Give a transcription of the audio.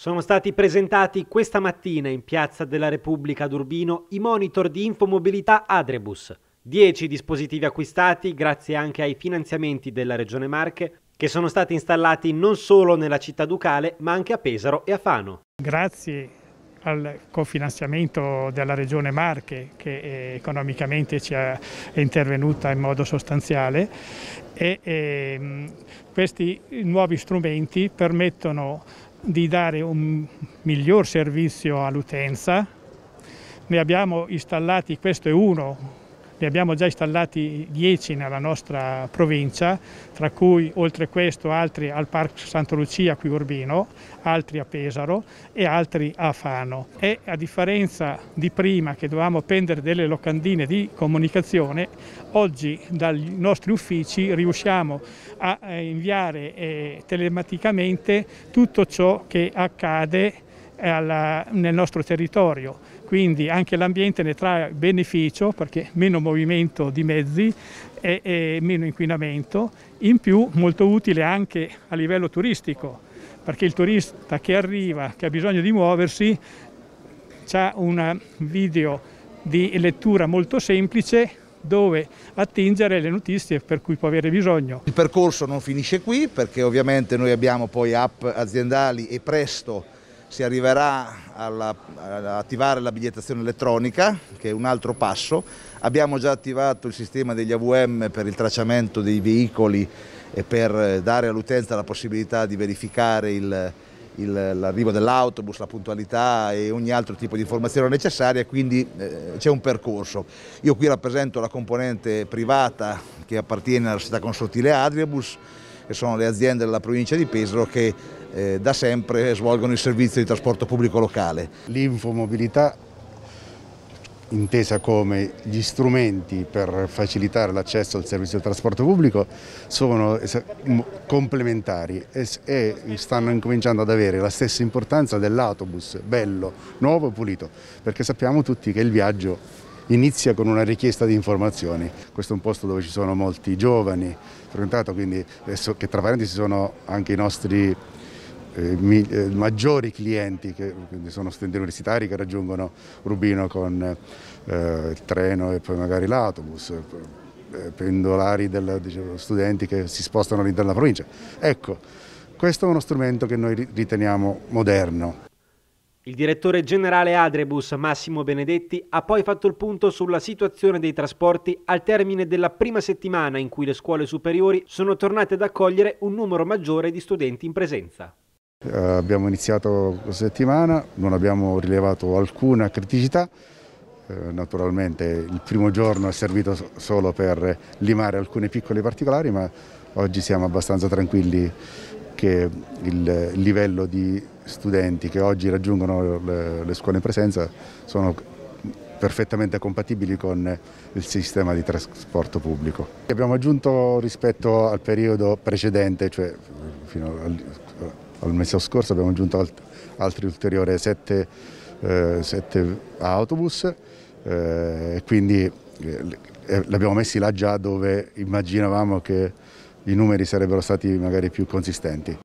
Sono stati presentati questa mattina in Piazza della Repubblica ad Urbino i monitor di infomobilità Adrebus. 10 dispositivi acquistati grazie anche ai finanziamenti della Regione Marche che sono stati installati non solo nella città ducale ma anche a Pesaro e a Fano. Grazie al cofinanziamento della Regione Marche che eh, economicamente ci è intervenuta in modo sostanziale e, e ehm, questi nuovi strumenti permettono di dare un miglior servizio all'utenza. Ne abbiamo installati, questo è uno ne abbiamo già installati 10 nella nostra provincia, tra cui oltre questo altri al Parco Santa Lucia qui Urbino, altri a Pesaro e altri a Fano. E a differenza di prima che dovevamo prendere delle locandine di comunicazione, oggi dai nostri uffici riusciamo a eh, inviare eh, telematicamente tutto ciò che accade alla, nel nostro territorio, quindi anche l'ambiente ne trae beneficio perché meno movimento di mezzi e, e meno inquinamento, in più molto utile anche a livello turistico perché il turista che arriva, che ha bisogno di muoversi, ha un video di lettura molto semplice dove attingere le notizie per cui può avere bisogno. Il percorso non finisce qui perché ovviamente noi abbiamo poi app aziendali e presto si arriverà alla, ad attivare la bigliettazione elettronica, che è un altro passo. Abbiamo già attivato il sistema degli AVM per il tracciamento dei veicoli e per dare all'utenza la possibilità di verificare l'arrivo dell'autobus, la puntualità e ogni altro tipo di informazione necessaria, quindi eh, c'è un percorso. Io qui rappresento la componente privata che appartiene alla società consortile Adriabus, che sono le aziende della provincia di Pesaro che eh, da sempre svolgono il servizio di trasporto pubblico locale. L'infomobilità intesa come gli strumenti per facilitare l'accesso al servizio di trasporto pubblico sono complementari e stanno incominciando ad avere la stessa importanza dell'autobus bello, nuovo e pulito, perché sappiamo tutti che il viaggio inizia con una richiesta di informazioni. Questo è un posto dove ci sono molti giovani, frequentato, quindi che tra parentesi sono anche i nostri eh, eh, maggiori clienti che sono studenti universitari che raggiungono Rubino con eh, il treno e poi magari l'autobus, eh, pendolari del, diciamo, studenti che si spostano all'interno della provincia. Ecco, questo è uno strumento che noi riteniamo moderno. Il direttore generale Adrebus, Massimo Benedetti, ha poi fatto il punto sulla situazione dei trasporti al termine della prima settimana in cui le scuole superiori sono tornate ad accogliere un numero maggiore di studenti in presenza. Eh, abbiamo iniziato questa settimana, non abbiamo rilevato alcuna criticità, eh, naturalmente il primo giorno è servito solo per limare alcune piccole particolari, ma oggi siamo abbastanza tranquilli che il livello di studenti che oggi raggiungono le scuole in presenza sono perfettamente compatibili con il sistema di trasporto pubblico. Abbiamo aggiunto rispetto al periodo precedente, cioè fino al, al mese scorso abbiamo aggiunto alt altri ulteriori sette, eh, sette autobus eh, e quindi eh, li abbiamo messi là già dove immaginavamo che i numeri sarebbero stati magari più consistenti.